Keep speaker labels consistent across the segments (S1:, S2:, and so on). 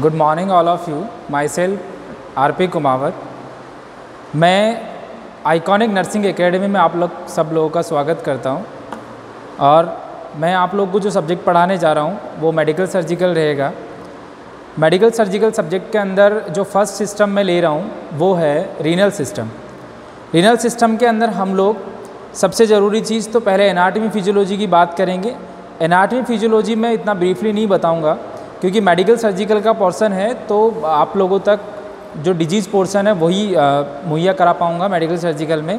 S1: Good morning all of you myself R P Kumawat मैं iconic nursing academy में आप लोग, सब लोगों का स्वागत करता हूँ। और मैं आप लोग को जो सब्जेक्ट पढ़ाने जा रहा हूँ, वो मेडिकल सर्जिकल रहेगा। मेडिकल सर्जिकल सब्जेक्ट के अंदर जो फ़र्स्ट सिस्टम मैं ले रहा हूँ, वो है रीनल सिस्टम रीनल सिस्टम के अंदर हम लोग, सबसे ज़रूरी चीज़ तो पहले एनाटमी फिजियोलॉजी की बात करेंगे। एनाटमी फिजियोलॉजी में इतना ब्रीफली नहीं बताऊँगा। क्योंकि मेडिकल सर्जिकल का पोर्सन है तो आप लोगों तक जो डिज़ीज़ पोर्सन है, वही मुहैया करा पाऊँगा मेडिकल सर्जिकल में।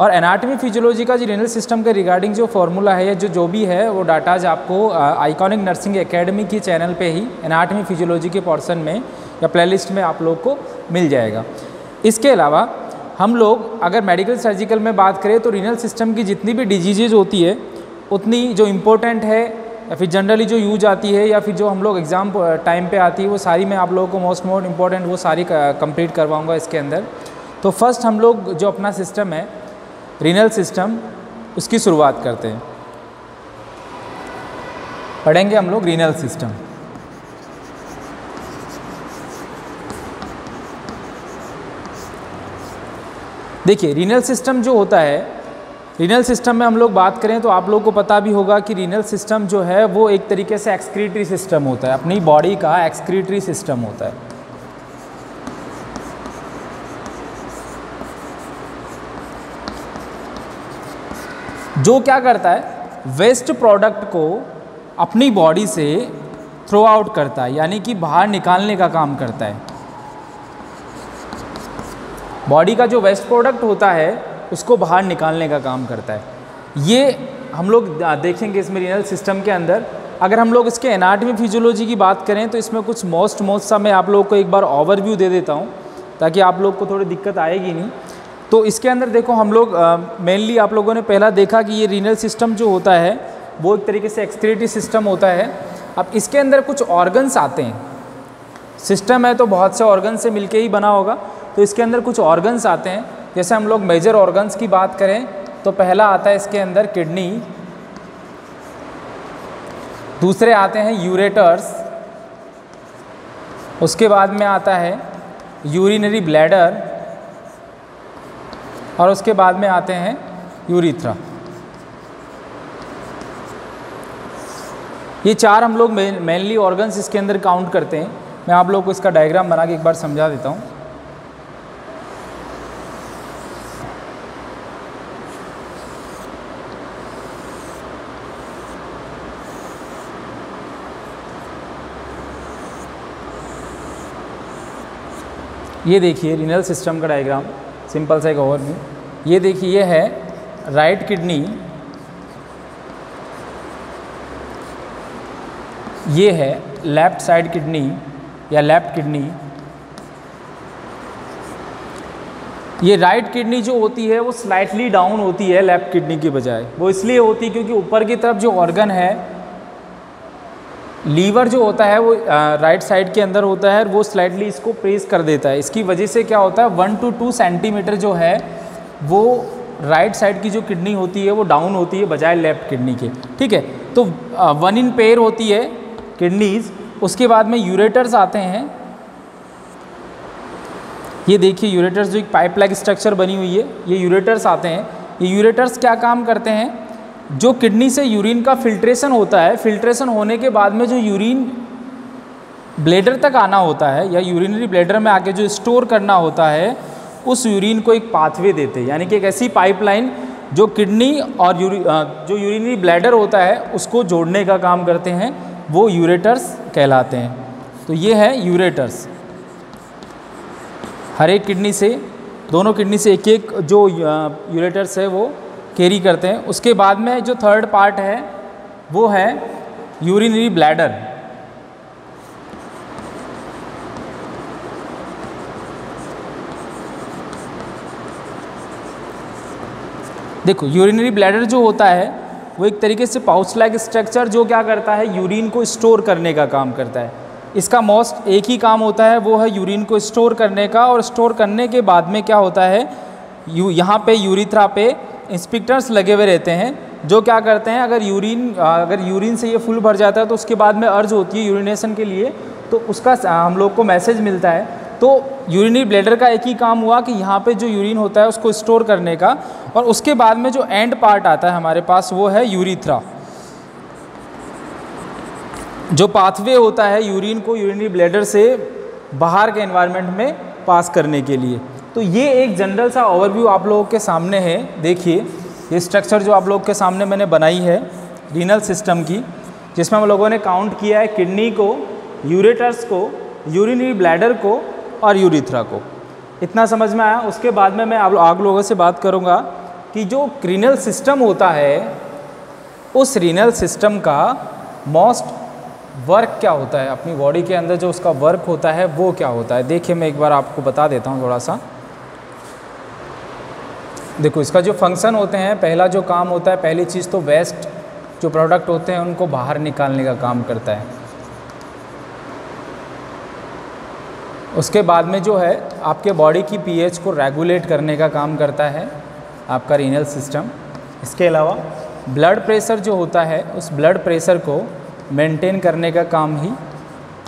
S1: और एनाटमी फिजियोलॉजी का जो रिनल सिस्टम के रिगार्डिंग जो फॉर्मूला है या जो जो भी है, वो डाटाज आपको आइकॉनिक नर्सिंग एकेडमी की चैनल पे ही एनाटमी फिजियोलॉजी के पोर्सन में या प्लेलिस्ट में आप लोग को मिल जाएगा। इसके अलावा, हम लोग अगर मेडिकल सर्जिकल में बात करें तो रीनल सिस्टम की जितनी भी डिजीजेज होती है, उतनी जो इम्पोर्टेंट है या फिर जनरली जो यूज़ आती है या फिर जो हम लोग एग्ज़ाम टाइम पे आती है, वो सारी मैं आप लोगों को मोस्ट मोस्ट इंपॉर्टेंट वो सारी कंप्लीट करवाऊँगा इसके अंदर। तो फ़र्स्ट हम लोग जो अपना सिस्टम है रीनल सिस्टम उसकी शुरुआत करते हैं। पढ़ेंगे हम लोग रीनल सिस्टम देखिए रीनल सिस्टम जो होता है रीनल सिस्टम में हम लोग बात करें तो आप लोगों को पता भी होगा कि रीनल सिस्टम जो है वो एक तरीके से एक्सक्रीटरी सिस्टम होता है। अपनी बॉडी का एक्सक्रीटरी सिस्टम होता है। जो क्या करता है वेस्ट प्रोडक्ट को अपनी बॉडी से थ्रो आउट करता है, यानी कि बाहर निकालने का काम करता है। बॉडी का जो वेस्ट प्रोडक्ट होता है उसको बाहर निकालने का काम करता है। ये हम लोग देखेंगे इसमें रीनल सिस्टम के अंदर। अगर हम लोग इसके एनाटमी फिजियोलॉजी की बात करें तो इसमें कुछ मोस्ट मोस्ट सा मैं आप लोगों को एक बार ओवरव्यू दे देता हूँ, ताकि आप लोग को थोड़ी दिक्कत आएगी नहीं। तो इसके अंदर देखो, हम लोग मेनली आप लोगों ने पहला देखा कि ये रीनल सिस्टम जो होता है, वो एक तरीके से एक्सक्रेटिव सिस्टम होता है। अब इसके अंदर कुछ ऑर्गन्स आते हैं। सिस्टम है तो बहुत से ऑर्गन से मिलके ही बना होगा। तो इसके अंदर कुछ ऑर्गन्स आते हैं। जैसे हम लोग मेजर ऑर्गन्स की बात करें तो पहला आता है इसके अंदर किडनी दूसरे आते हैं यूरेटर्स उसके बाद में आता है यूरिनरी ब्लैडर और उसके बाद में आते हैं यूरिथ्रा ये चार हम लोग मेनली ऑर्गन्स इसके अंदर काउंट करते हैं। मैं आप लोग को इसका डायग्राम बना के एक बार समझा देता हूँ। ये देखिए रिनल सिस्टम का डायग्राम सिंपल सा एक ओवरव्यू ये देखिए, ये है राइट किडनी ये है लेफ़्ट साइड किडनी या लेफ़्ट किडनी ये राइट right किडनी जो होती है, वो स्लाइटली डाउन होती है लेफ़्ट किडनी की बजाय। वो इसलिए होती है क्योंकि ऊपर की तरफ़ जो ऑर्गन है लीवर जो होता है वो राइट साइड के अंदर होता है, वो स्लाइडली इसको प्रेस कर देता है। इसकी वजह से क्या होता है वन टू टू सेंटीमीटर जो है, वो राइट साइड की जो किडनी होती है, वो डाउन होती है बजाय लेफ़्ट किडनी के। ठीक है? तो वन इन पेयर होती है किडनीज उसके बाद में यूरेटर्स आते हैं। ये देखिए यूरेटर्स जो एक पाइप लाइक स्ट्रक्चर बनी हुई है, ये यूरेटर्स आते हैं। ये यूरेटर्स क्या काम करते हैं? जो किडनी से यूरिन का फिल्ट्रेशन होता है, फिल्ट्रेशन होने के बाद में जो यूरिन ब्लेडर तक आना होता है या यूरिनरी ब्लेडर में आके जो स्टोर करना होता है, उस यूरिन को एक पाथवे देते हैं। यानी कि एक ऐसी पाइपलाइन जो किडनी और यूरि जो यूरिनरी ब्लैडर होता है, उसको जोड़ने का काम करते हैं, वो यूरेटर्स कहलाते हैं। तो ये है यूरेटर्स। हर एक किडनी से, दोनों किडनी से एक एक जो यूरेटर्स है वो कैरी करते हैं। उसके बाद में जो थर्ड पार्ट है, वो है यूरिनरी ब्लैडर देखो यूरिनरी ब्लैडर जो होता है, वो एक तरीके से पाउच लाइक स्ट्रक्चर जो क्या करता है यूरिन को स्टोर करने का काम करता है। इसका मोस्ट एक ही काम होता है, वो है यूरिन को स्टोर करने का और स्टोर करने के बाद में क्या होता है, यू, यहाँ पे यूरिथ्रा पे इंस्पेक्टर्स लगे हुए रहते हैं, जो क्या करते हैं, अगर यूरिन अगर यूरिन से ये फुल भर जाता है तो उसके बाद में अर्ज़ होती है यूरिनेशन के लिए तो उसका हम लोग को मैसेज मिलता है। तो यूरिनरी ब्लेडर का एक ही काम हुआ कि यहाँ पे जो यूरिन होता है, उसको स्टोर करने का, और उसके बाद में जो एंड पार्ट आता है हमारे पास, वो है यूरिथ्रा जो पाथवे होता है यूरिन को यूरिनरी ब्लेडर से बाहर के एनवायरनमेंट में पास करने के लिए। तो ये एक जनरल सा ओवरव्यू आप लोगों के सामने है। देखिए, ये स्ट्रक्चर जो आप लोग के सामने मैंने बनाई है रीनल सिस्टम की, जिसमें हम लोगों ने काउंट किया है किडनी को यूरेटर्स को यूरिनरी ब्लैडर को और यूरिथ्रा को। इतना समझ में आया? उसके बाद में मैं आप लोगों से बात करूँगा कि जो क्रीनल सिस्टम होता है, उस रीनल सिस्टम का मोस्ट वर्क क्या होता है? अपनी बॉडी के अंदर जो उसका वर्क होता है, वो क्या होता है? देखिए, मैं एक बार आपको बता देता हूँ थोड़ा सा। देखो, इसका जो फ़ंक्शन होते हैं, पहला जो काम होता है, पहली चीज़ तो वेस्ट जो प्रोडक्ट होते हैं, उनको बाहर निकालने का काम करता है। उसके बाद में जो है, आपके बॉडी की पीएच को रेगुलेट करने का काम करता है, आपका रीनल सिस्टम इसके अलावा ब्लड प्रेशर जो होता है, उस ब्लड प्रेशर को मेंटेन करने का काम ही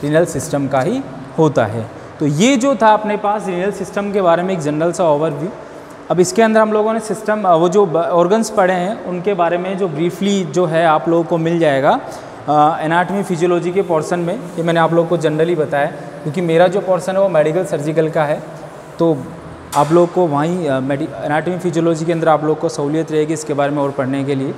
S1: रीनल सिस्टम का ही होता है। तो ये जो था अपने पास रीनल सिस्टम के बारे में एक जनरल सा ओवरव्यू अब इसके अंदर हम लोगों ने सिस्टम वो जो ऑर्गन्स पढ़े हैं, उनके बारे में जो ब्रीफली जो है आप लोगों को मिल जाएगा एनाटमी फिजियोलॉजी के पोर्सन में, ये मैंने आप लोगों को जनरली बताया, क्योंकि मेरा जो पोर्सन है वो मेडिकल सर्जिकल का है तो आप लोग को वहीं एनाटमी फिजियोलॉजी के अंदर आप लोग को सहूलियत रहेगी इसके बारे में और पढ़ने के लिए।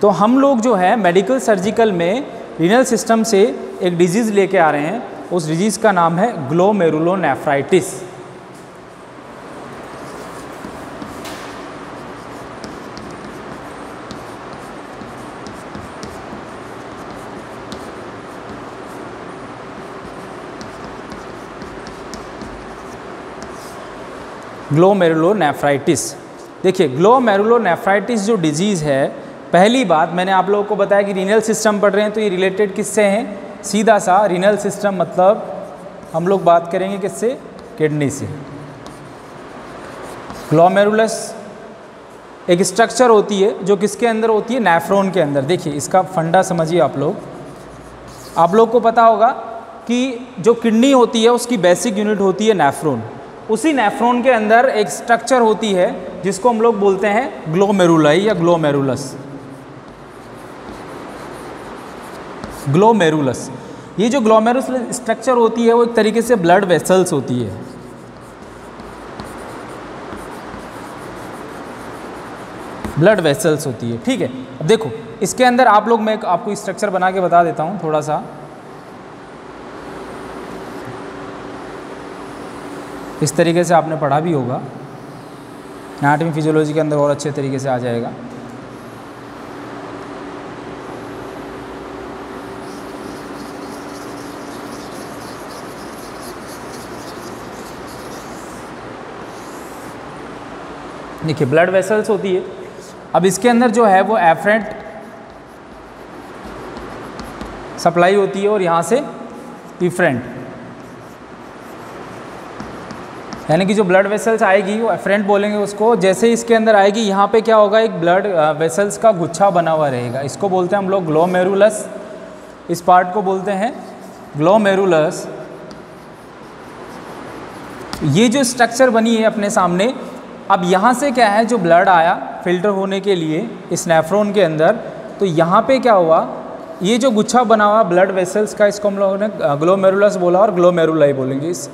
S1: तो हम लोग जो है मेडिकल सर्जिकल में रीनल सिस्टम से एक डिज़ीज़ लेके आ रहे हैं, उस डिज़ीज़ का नाम है ग्लोमेरुलोनेफ्राइटिस ग्लोमेरुलोनेफ्राइटिस देखिए ग्लोमेरुलोनेफ्राइटिस जो डिज़ीज़ है, पहली बात मैंने आप लोगों को बताया कि रीनल सिस्टम पढ़ रहे हैं तो ये रिलेटेड किससे हैं? सीधा सा रीनल सिस्टम मतलब हम लोग बात करेंगे किससे? किडनी से। ग्लोमेरुलस एक स्ट्रक्चर होती है, जो किसके अंदर होती है? नेफ्रॉन के अंदर। देखिए, इसका फंडा समझिए आप लोग। आप लोग को पता होगा कि जो किडनी होती है, उसकी बेसिक यूनिट होती है नेफ्रॉन उसी नेफ्रॉन के अंदर एक स्ट्रक्चर होती है, जिसको हम लोग बोलते हैं ग्लोमेरुलाई या ग्लोमेरुलस ग्लोमेरुलस ये जो ग्लोमेरुलस स्ट्रक्चर होती है, वो एक तरीके से ब्लड वेसल्स होती है। ब्लड वेसल्स होती है, ठीक है? अब देखो, इसके अंदर आप लोग, मैं आपको स्ट्रक्चर बना के बता देता हूँ, थोड़ा सा। इस तरीके से आपने पढ़ा भी होगा। एनाटमी फिजियोलॉजी के अंदर और अच्छे तरीके से आ जाएगा। देखिए ब्लड वेसल्स होती है। अब इसके अंदर जो है वो एफरेंट सप्लाई होती है और यहाँ से इफ्रेंट यानी कि जो ब्लड वेसल्स आएगी, वो एफरेंट बोलेंगे उसको। जैसे इसके अंदर आएगी, यहाँ पे क्या होगा, एक ब्लड वेसल्स का गुच्छा बना हुआ रहेगा। इसको बोलते हैं हम लोग ग्लोमेरुलस इस पार्ट को बोलते हैं ग्लोमेरुलस ये जो स्ट्रक्चर बनी है अपने सामने, अब यहाँ से क्या है, जो ब्लड आया फ़िल्टर होने के लिए, इस नेफ्रोन के अंदर तो यहाँ पे क्या हुआ, ये जो गुच्छा बना हुआ ब्लड वेसल्स का, इसको हम लोगों ने ग्लोमेरुलस बोला और ग्लोमेरुलाई बोलेंगे। इस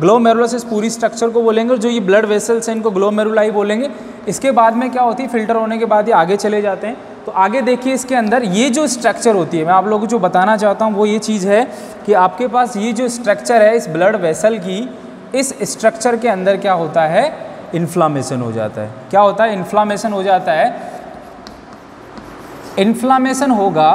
S1: ग्लोमेरुलस इस पूरी स्ट्रक्चर को बोलेंगे और जो ये ब्लड वेसल्स हैं, इनको ग्लोमेरुलाई बोलेंगे। इसके बाद में क्या होती है? फ़िल्टर होने के बाद ये आगे चले जाते हैं। तो आगे देखिए इसके अंदर ये जो स्ट्रक्चर होती है, मैं आप लोगों को जो बताना चाहता हूँ, वो ये चीज़ है कि आपके पास ये जो स्ट्रक्चर है, इस ब्लड वेसल की, इस स्ट्रक्चर के अंदर क्या होता है? इन्फ्लामेशन हो जाता है। क्या होता है? इन्फ्लामेशन हो जाता है। इन्फ्लामेशन होगा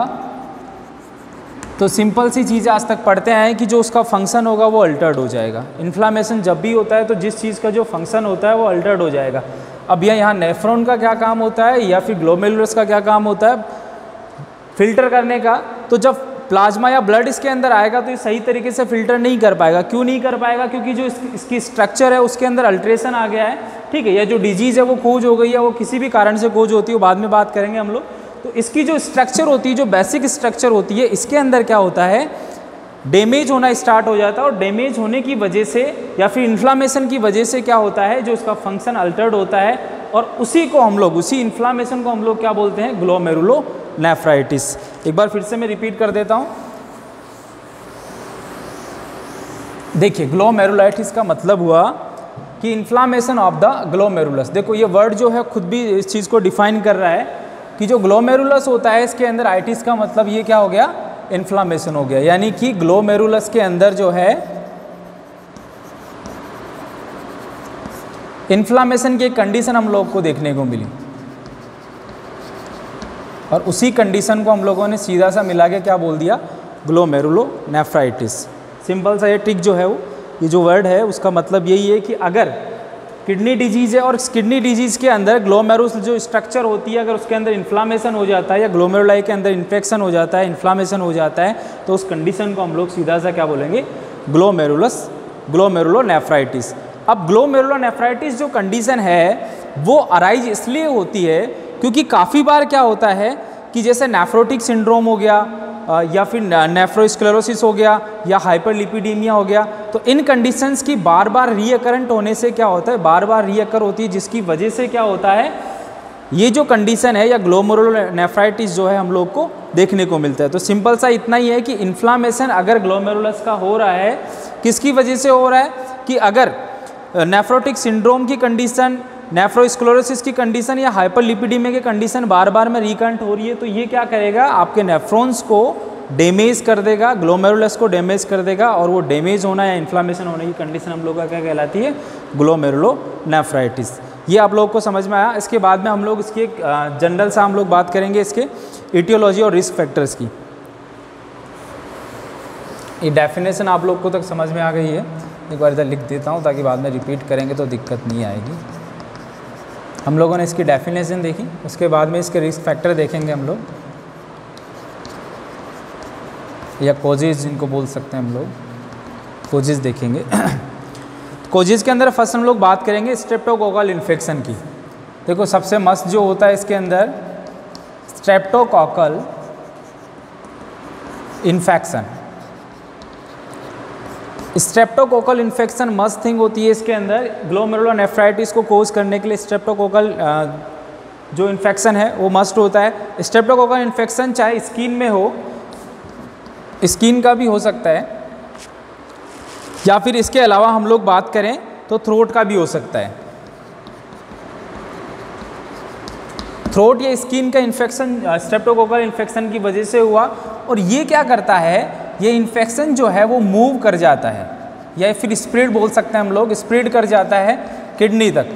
S1: तो सिंपल सी चीज़ आज तक पढ़ते आए कि जो उसका फ़ंक्शन होगा वो अल्टर्ड हो जाएगा। इन्फ्लामेशन जब भी होता है तो जिस चीज़ का जो फ़ंक्शन होता है वो अल्टर्ड हो जाएगा। अब यह यहाँ नेफ्रॉन का क्या काम होता है या फिर ग्लोमेरुलस का क्या काम होता है फ़िल्टर करने का तो जब प्लाज्मा या ब्लड इसके अंदर आएगा तो ये सही तरीके से फ़िल्टर नहीं कर पाएगा। क्यों नहीं कर पाएगा? क्योंकि जो इस, इसकी स्ट्रक्चर है उसके अंदर अल्ट्रेशन आ गया है। ठीक है या जो डिज़ीज़ है वो खोज हो गई है वो किसी भी कारण से खोज होती है बाद में बात करेंगे हम लोग। तो इसकी जो स्ट्रक्चर होती है, जो बेसिक स्ट्रक्चर होती है, इसके अंदर क्या होता है? डैमेज होना स्टार्ट हो जाता है और डैमेज होने की वजह से या फिर इन्फ्लामेशन की वजह से क्या होता है, जो उसका फ़ंक्शन अल्टर्ड होता है और उसी को हम लोग, उसी इन्फ्लामेशन को हम लोग क्या बोलते हैं? ग्लोमेरुलो नेफ्राइटिस एक बार फिर से मैं रिपीट कर देता हूँ। देखिए ग्लोमेरुलाइटिस का मतलब हुआ कि इन्फ्लामेशन ऑफ़ द ग्लोमेरुलस देखो, ये वर्ड जो है, खुद भी इस चीज़ को डिफाइन कर रहा है। कि जो ग्लोमेरुलस होता है, इसके अंदर आइटिस का मतलब ये क्या हो गया? इन्फ्लामेशन हो गया। यानी कि ग्लोमेरुलस के अंदर जो है इन्फ्लामेशन की कंडीशन हम लोग को देखने को मिली। और उसी कंडीशन को हम लोगों ने सीधा सा मिला के क्या बोल दिया? ग्लोमेरुलो नेफ्राइटिस सिंपल सा ये ट्रिक जो है वो, ये जो वर्ड है, उसका मतलब यही है कि अगर किडनी डिज़ीज़ है और किडनी डिज़ीज़ के अंदर ग्लोमेरुस जो स्ट्रक्चर होती है, अगर उसके अंदर इन्फ्लामेशन हो जाता है या ग्लोमेरुलाई के अंदर इन्फेक्शन हो जाता है इन्फ्लामेशन हो जाता है तो उस कंडीशन को हम लोग सीधा सा क्या बोलेंगे? ग्लोमेरुलस ग्लोमेरुलो नेफ्राइटिस अब ग्लोमेरुलो नेफ्राइटिस जो कंडीशन है, वो अराइज इसलिए होती है क्योंकि काफ़ी बार क्या होता है कि जैसे नेफ्रोटिक सिंड्रोम हो गया या फिर नेफ्रोस्क्लेरोसिस हो गया या हाइपरलिपिडीमिया हो गया तो इन कंडीशंस की बार बार रीअकरेंट होने से क्या होता है? बार बार रीअकर होती है, जिसकी वजह से क्या होता है? ये जो कंडीशन है या ग्लोमरुलो नेफ्राइटिस जो है हम लोग को देखने को मिलता है। तो सिंपल सा इतना ही है कि इन्फ्लामेशन अगर ग्लोमेरुलस का हो रहा है, किसकी वजह से हो रहा है? कि अगर नेफ्रोटिक सिंड्रोम की कंडीशन नेफ्रोस्क्लोरोसिस की कंडीशन या हाइपरलिपिडीमिया की कंडीशन बार बार में रिकंट हो रही है तो ये क्या करेगा? आपके नेफ्रॉन्स को डैमेज कर देगा ग्लोमेरुलस को डैमेज कर देगा, और वो डैमेज होना या इन्फ्लामेशन होने की कंडीशन हम लोग का क्या कहलाती है? ग्लोमेरुलो नेफ्राइटिस ये आप लोगों को समझ में आया? इसके बाद में हम लोग इसकी जनरल सा हम लोग बात करेंगे इसके इटियोलॉजी और रिस्क फैक्टर्स की। ये डेफिनेशन आप लोग को तक समझ में आ गई है। एक बार इधर लिख देता हूँ ताकि बाद में रिपीट करेंगे तो दिक्कत नहीं आएगी। हम लोगों ने इसकी डेफिनेशन देखी, उसके बाद में इसके रिस्क फैक्टर देखेंगे हम लोग। या कोजेज जिनको बोल सकते हैं हम लोग। कोजेज देखेंगे। कोजेज के अंदर फ़र्स्ट हम लोग बात करेंगे स्ट्रेप्टोकोकल इन्फेक्शन की। देखो, सबसे मस्त जो होता है इसके अंदर स्ट्रेप्टोकॉकल इन्फेक्शन स्ट्रेप्टोकोकल इन्फेक्शन मस्त थिंग होती है इसके अंदर। ग्लोमेरुलोनेफ्राइटिस को कोज करने के लिए स्ट्रेप्टोकोकल जो इन्फेक्शन है, वो मस्ट होता है। स्ट्रेप्टोकोकल इन्फेक्शन चाहे स्किन में हो स्किन का भी हो सकता है। या फिर इसके अलावा हम लोग बात करें तो थ्रोट का भी हो सकता है। थ्रोट या स्किन का इन्फेक्शन स्ट्रेप्टोकोकल इन्फेक्शन की वजह से हुआ। और ये क्या करता है ये इन्फेक्शन जो है वो मूव कर जाता है। या फिर स्प्रेड बोल सकते हैं हम लोग स्प्रेड कर जाता है किडनी तक।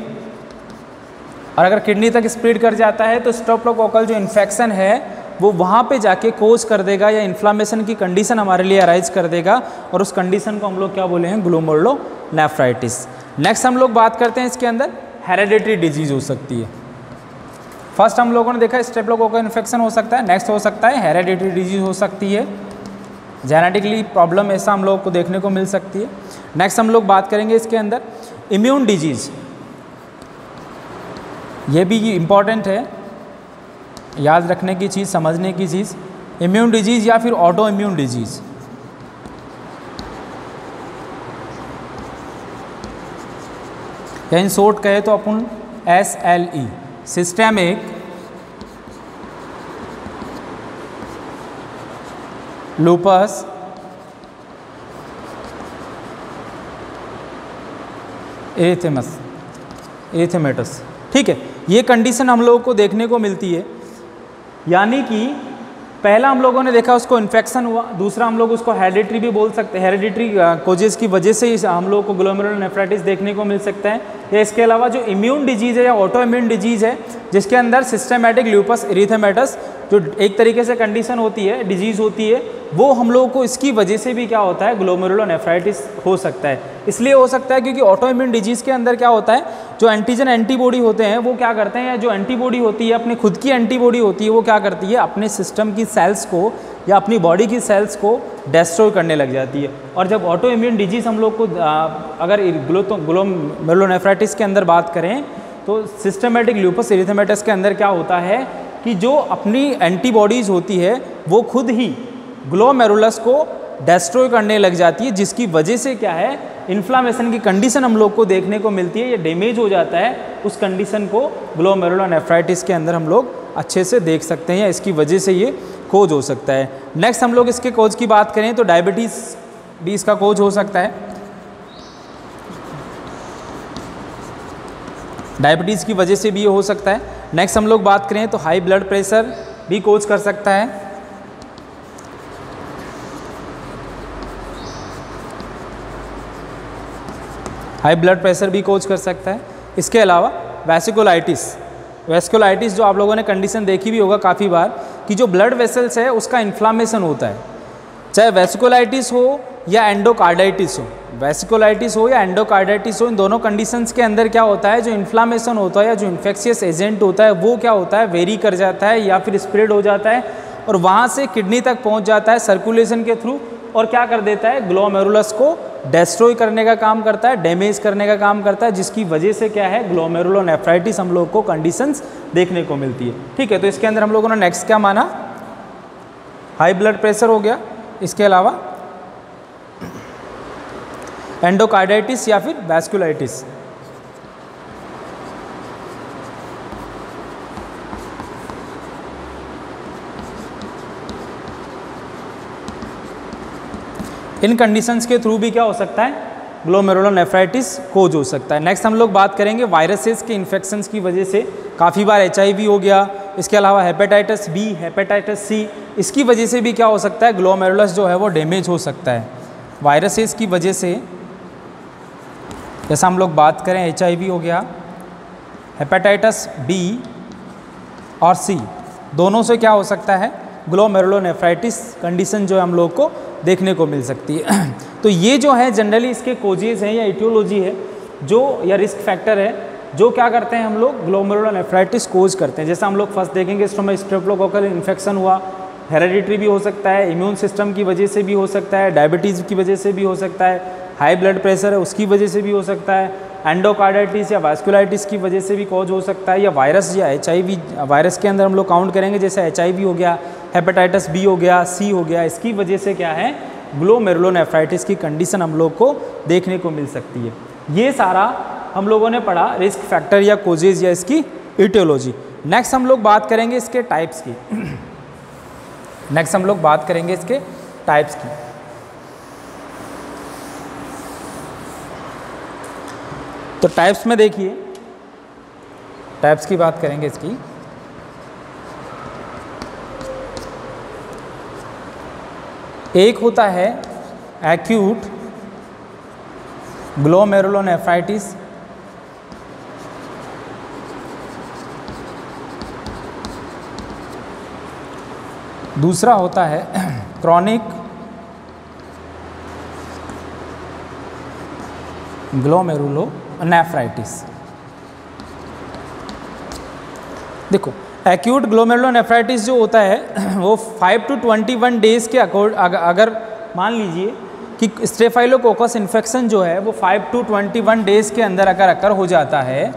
S1: और अगर किडनी तक स्प्रेड कर जाता है तो स्ट्रोप्टोकोकल जो इन्फेक्शन है, वो वहाँ पे जाके कोज कर देगा या इन्फ्लामेशन की कंडीशन हमारे लिए अराइज कर देगा। और उस कंडीशन को हम लोग क्या बोले हैं? ग्लोमोलो नेफ्राइटिस नेक्स्ट हम लोग बात करते हैं इसके अंदर। हेरेडिटरी डिज़ीज़ हो सकती है। फ़र्स्ट हम लोगों ने देखा स्टेप्लोकोकल इन्फेक्शन हो सकता है। नेक्स्ट हो सकता है हेरेडिटरी डिज़ीज़ हो सकती है। जेनेटिकली प्रॉब्लम ऐसा हम लोगों को देखने को मिल सकती है। नेक्स्ट हम लोग बात करेंगे इसके अंदर। इम्यून डिज़ीज़ ये भी इंपॉर्टेंट है। याद रखने की चीज़, समझने की चीज़। इम्यून डिज़ीज़ या फिर ऑटो इम्यून डिज़ीज़ या इन शॉर्ट कहे तो अपन S L E systemic lupus erythematosus erythematosus ठीक है, ये कंडीशन हम लोगों को देखने को मिलती है। यानी कि पहला हम लोगों ने देखा उसको इन्फेक्शन हुआ, दूसरा हम लोग उसको हेरिडिटरी भी बोल सकते हैं। हेरिडिटरी कोजेस की वजह से ही हम लोग को ग्लोमेरुलर नेफ्राइटिस देखने को मिल सकता है। या इसके अलावा जो इम्यून डिज़ीज़ है या ऑटो इम्यून डिज़ीज़ है, जिसके अंदर सिस्टमेटिक ल्यूपस इरीथेमेटस जो एक तरीके से कंडीशन होती है डिज़ीज़ होती है, वो हम लोगों को इसकी वजह से भी क्या होता है ग्लोमेरुलो नेफ्राइटिस हो सकता है। इसलिए हो सकता है क्योंकि ऑटो इम्यून डिज़ीज़ के अंदर क्या होता है जो एंटीजन एंटीबॉडी होते हैं, वो क्या करते हैं? या जो एंटीबॉडी होती है, अपनी खुद की एंटीबॉडी होती है, वो क्या करती है? अपने सिस्टम की सेल्स को या अपनी बॉडी की सेल्स को डेस्ट्रॉय करने लग जाती है। और जब ऑटो इम्यून डिज़ीज़ हम लोग को अगर ग्लो ग्लोमेरुलोनेफ्राइटिस के अंदर बात करें तो सिस्टमेटिक ल्यूपस इरिथेमेटस के अंदर क्या होता है कि जो अपनी एंटीबॉडीज़ होती है, वो खुद ही ग्लोमेरुलस को डेस्ट्रॉय करने लग जाती है, जिसकी वजह से क्या है? इन्फ्लामेशन की कंडीशन हम लोग को देखने को मिलती है, या डैमेज हो जाता है, उस कंडीशन को ग्लोमेरुलोनेफ्राइटिस के अंदर हम लोग अच्छे से देख सकते हैं या इसकी वजह से ये कोज हो सकता है। नेक्स्ट हम लोग इसके कोज की बात करें तो डायबिटीज़ भी इसका कोज हो सकता है। डायबिटीज़ की वजह से भी ये हो सकता है। नेक्स्ट हम लोग बात करें तो हाई ब्लड प्रेशर भी कोज कर सकता है। हाई ब्लड प्रेशर भी कोज कर सकता है। इसके अलावा वैसिकोलाइटिस। वैसिकोलाइटिस जो आप लोगों ने कंडीशन देखी भी होगा काफ़ी बार कि जो ब्लड वेसल्स है, उसका इन्फ्लामेशन होता है। चाहे वैसिकोलाइटिस हो या एंडोकार्डाइटिस हो। वैसिकोलाइटिस हो या एंडोकार्डाइटिस हो, इन दोनों कंडीशंस के अंदर क्या होता है? जो इन्फ्लामेशन होता है या जो इन्फेक्शियस एजेंट होता है, वो क्या होता है? वेरी कर जाता है या फिर स्प्रेड हो जाता है और वहाँ से किडनी तक पहुँच जाता है सर्कुलेशन के थ्रू और क्या कर देता है? ग्लोमेरुलस को डेस्ट्रॉय करने का काम करता है डैमेज करने का काम करता है, जिसकी वजह से क्या है? ग्लोमेरुलोनेफ्राइटिस हम लोग को कंडीशंस देखने को मिलती है। ठीक है तो इसके अंदर हम लोगों ने नेक्स्ट क्या माना? हाई ब्लड प्रेशर हो गया। इसके अलावा एंडोकार्डाइटिस या फिर वैस्कुलाइटिस इन कंडीशंस के थ्रू भी क्या हो सकता है? ग्लोमेरुलोनेफ्राइटिस कोज हो सकता है। नेक्स्ट हम लोग बात करेंगे वायरसेस के इन्फेक्शंस की वजह से। काफ़ी बार एचआईवी हो गया। इसके अलावा हेपेटाइटिस बी हेपेटाइटिस सी इसकी वजह से भी क्या हो सकता है? ग्लोमेरुलस जो है वो डैमेज हो सकता है। वायरसेस की वजह से जैसा हम लोग बात करें एचआईवी हो गया हेपेटाइटिस बी और सी दोनों से क्या हो सकता है? ग्लोमेरुलोनेफ्राइटिस कंडीशन जो है हम लोग को देखने को मिल सकती है। तो ये जो है जनरली इसके कोजेज हैं या इटियोलॉजी है, जो, या रिस्क फैक्टर है, जो क्या करते हैं हम लोग? ग्लोमेरुलोनेफ्राइटिस कोज करते हैं। जैसा हम लोग फ़र्स्ट देखेंगे स्टोमा स्ट्रेप्टोकोकल इन्फेक्शन हुआ हेरेडिटरी भी हो सकता है इम्यून सिस्टम की वजह से भी हो सकता है डायबिटीज़ की वजह से भी हो सकता है हाई ब्लड प्रेशर है, उसकी वजह से भी हो सकता है एंडोकार्डाइटिस या वास्कुलाइटिस की वजह से भी कॉज हो सकता है, या वायरस या एचआईवी वायरस के अंदर हम लोग काउंट करेंगे, जैसे एच हो गया हेपेटाइटिस बी हो गया सी हो गया, इसकी वजह से क्या है? ग्लोमेरुलोनेफ्राइटिस की कंडीशन हम लोग को देखने को मिल सकती है। ये सारा हम लोगों ने पढ़ा रिस्क फैक्टर या कोजेज या इसकी इटियोलॉजी नेक्स्ट हम लोग बात करेंगे इसके टाइप्स की। नेक्स्ट हम लोग बात करेंगे इसके टाइप्स की। तो टाइप्स में देखिए। टाइप्स की बात करेंगे इसकी। एक होता है एक्यूट ग्लोमेरुलोनेफ्राइटिस दूसरा होता है क्रॉनिक ग्लोमेरुलो नेफ्राइटिस देखो एक्यूट ग्लोमेरुलोनेफ्राइटिस जो होता है, वो 5 टू 21 डेज़ के अकॉर्ड अगर मान लीजिए कि स्टेफाइलोकोकस इन्फेक्शन जो है, वो 5 टू 21 डेज़ के अंदर अगर अकर हो जाता है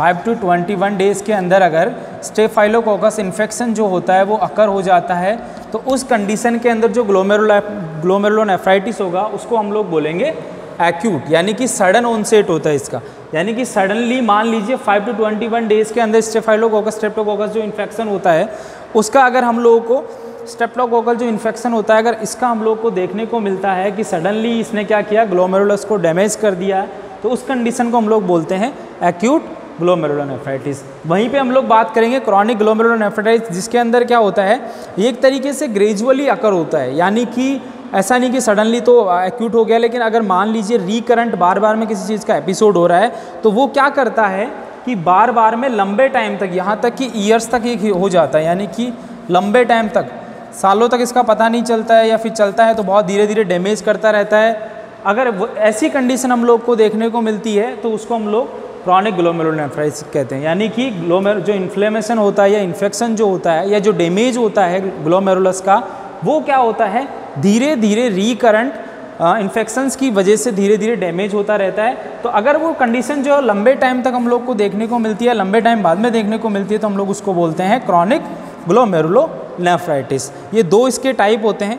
S1: 5 टू 21 डेज़ के अंदर अगर स्टेफाइलोकोकस इन्फेक्शन जो होता है, वो अकर हो जाता है तो उस कंडीशन के अंदर जो ग्लोमेरुलो ग्लोमेरुलोनेफ्राइटिस होगा, उसको हम लोग बोलेंगे एक्यूट यानी कि सडन ऑनसेट होता है इसका। यानी कि सडनली मान लीजिए 5 टू 21 डेज़ के अंदर स्टेफाइलोकोकस स्ट्रेप्टोकोकस जो इन्फेक्शन होता है, उसका अगर हम लोगों को स्टेप्टोकोकल जो इन्फेक्शन होता है, अगर इसका हम लोग को देखने को मिलता है कि सडनली इसने क्या किया ग्लोमेरुलस को डैमेज कर दिया है तो उस कंडीशन को हम लोग बोलते हैं एक्यूट ग्लोमेरुलोनेफ्राइटिस वहीं पे हम लोग बात करेंगे क्रॉनिक ग्लोमेरुलोनेफ्राइटिस जिसके अंदर क्या होता है ये एक तरीके से ग्रेजुअली अकर होता है, यानी कि ऐसा नहीं कि सडनली तो एक्यूट हो गया, लेकिन अगर मान लीजिए रिकरेंट बार बार में किसी चीज़ का एपिसोड हो रहा है तो वो क्या करता है कि बार बार में लंबे टाइम तक, यहाँ तक कि ईयर्स तक ये हो जाता है, यानी कि लंबे टाइम तक। सालों तक इसका पता नहीं चलता है या फिर चलता है तो बहुत धीरे धीरे डैमेज करता रहता है। अगर ऐसी कंडीशन हम लोग को देखने को मिलती है तो उसको हम लोग क्रॉनिक ग्लोमेरुलोनेफ्राइटिस कहते हैं। यानी कि ग्लोमेर जो इन्फ्लेमेशन होता है या इन्फेक्शन जो होता है, या जो डैमेज होता है ग्लोमेरुलस का, वो क्या होता है? धीरे धीरे रिकरेंट इन्फेक्शंस की वजह से धीरे धीरे डैमेज होता रहता है। तो अगर वो कंडीशन जो है लंबे टाइम तक हम लोग को देखने को मिलती है, लंबे टाइम बाद में देखने को मिलती है तो हम लोग उसको बोलते हैं क्रॉनिक ग्लोमेरुलो नेफ्राइटिस ये दो इसके टाइप होते हैं।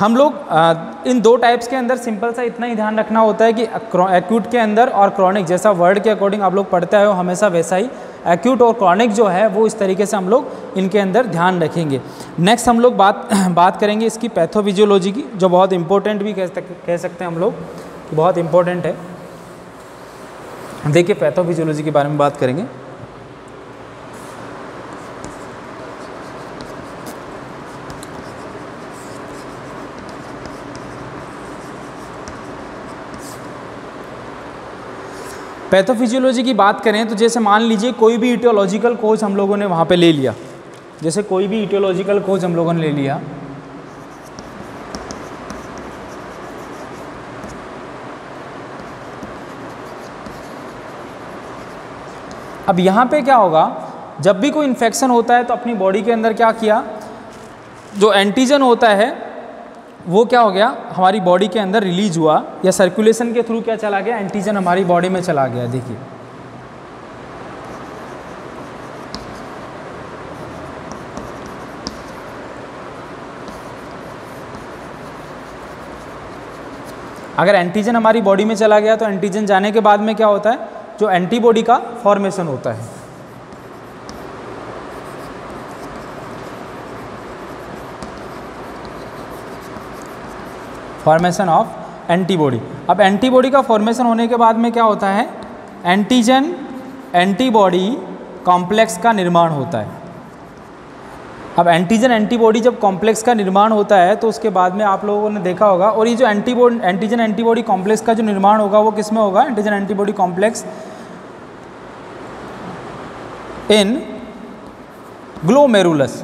S1: हम लोग इन दो टाइप्स के अंदर सिंपल सा इतना ही ध्यान रखना होता है कि एक्यूट के अंदर और क्रॉनिक जैसा वर्ड के अकॉर्डिंग आप लोग पढ़ते आए हो, हमेशा वैसा ही एक्यूट और क्रॉनिक जो है, वो इस तरीके से हम लोग इनके अंदर ध्यान रखेंगे। नेक्स्ट हम लोग बात बात करेंगे इसकी पैथोविजियोलॉजी की, जो बहुत इंपॉर्टेंट भी कह कह सकते हैं हम लोग बहुत इंपॉर्टेंट है। देखिए पैथोफिजियोलॉजी के बारे में बात करेंगे। पैथोफिजियोलॉजी की बात करें तो जैसे मान लीजिए कोई भी इटियोलॉजिकल कोच हम लोगों ने वहाँ पे ले लिया। जैसे कोई भी इटियोलॉजिकल कोच हम लोगों ने ले लिया। अब यहाँ पे क्या होगा? जब भी कोई इन्फेक्शन होता है तो अपनी बॉडी के अंदर क्या किया? जो एंटीजन होता है वो क्या हो गया? हमारी बॉडी के अंदर रिलीज़ हुआ। या सर्कुलेशन के थ्रू क्या चला गया? एंटीजन हमारी बॉडी में चला गया, देखिए। अगर एंटीजन हमारी बॉडी में चला गया तो एंटीजन जाने के बाद में क्या होता है? जो एंटीबॉडी का फॉर्मेशन होता है। फॉर्मेशन ऑफ़ एंटीबॉडी अब एंटीबॉडी का फॉर्मेशन होने के बाद में क्या होता है? एंटीजन एंटीबॉडी कॉम्प्लेक्स का निर्माण होता है। अब एंटीजन एंटीबॉडी जब कॉम्प्लेक्स का निर्माण होता है तो उसके बाद में आप लोगों ने देखा होगा, और ये जो एंटीबॉडी एंटीजन एंटीबॉडी कॉम्प्लेक्स का जो निर्माण होगा, वो किसमें होगा? Antigen antibody complex in glomerulus